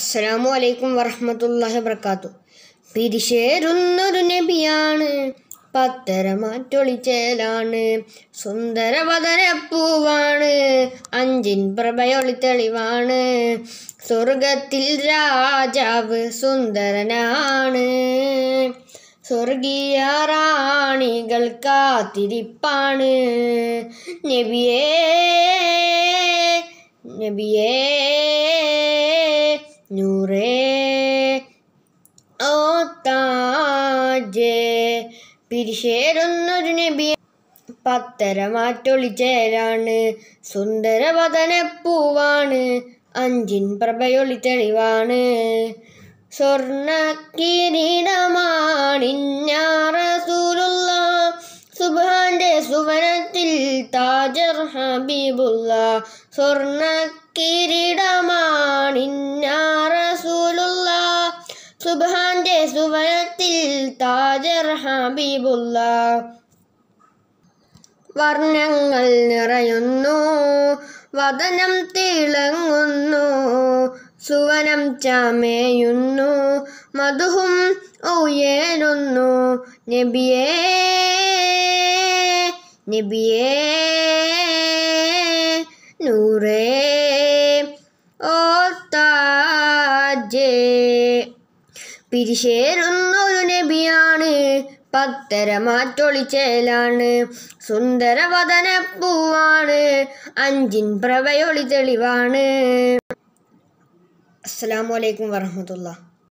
അസ്സലാമു അലൈക്കും വറഹ്മത്തുള്ളാഹി വർക്കാത്തു പിരിശേരുന്നൊരു നബിയാണ് പത്തരമാറ്റൊളിച്ചേലാണ് സുന്ദരവദനപ്പൂവാണ് അഞ്ചിൻ പ്രഭയൊളി തെളിവാണ് സ്വർഗത്തിൽ രാജാവ് സുന്ദരനാണ്. സ്വർഗീയ റാണികൾ കാത്തിരിപ്പാണ്. നബിയേ നബിയേ ഓ താജേ. പിരിശേരുന്നൊരു നബി പത്തരമാറ്റൊളിച്ചേരാണ്. സുന്ദരവദനപ്പൂവാണ്. അഞ്ചിൻ പ്രഭയൊളി തെളിവാണ്. സ്വർണ കിരീടമാണിഞ്ഞാറസൂലുള്ള സുബാന്റെ സുവനത്തിൽ താജർ ഹബീബുള്ള. സ്വർണ കിരീടമാണിഞ്ഞാറസൂലുള്ള സുബാന്റെ സുവനത്തിൽ താജർ ഹബീബുള്ള വർണങ്ങൾ നിറയുന്നു വതനം തിളങ്ങുന്നു സുവനം ചമയുന്നു മധുഹും ഉയരുന്നു നബിയേ നബിയേ നൂറേ ഓ താജേ. പിരിശേരുന്നൊരു നബിയാണ്. പത്തര മാറ്റൊളിച്ചേലാണ് സുന്ദരവദന പൂവാണ് അഞ്ചിൻ പ്രവയൊളി തെളിവാണ്. അസ്സലാമു അലൈക്കും വറഹമത്തുള്ള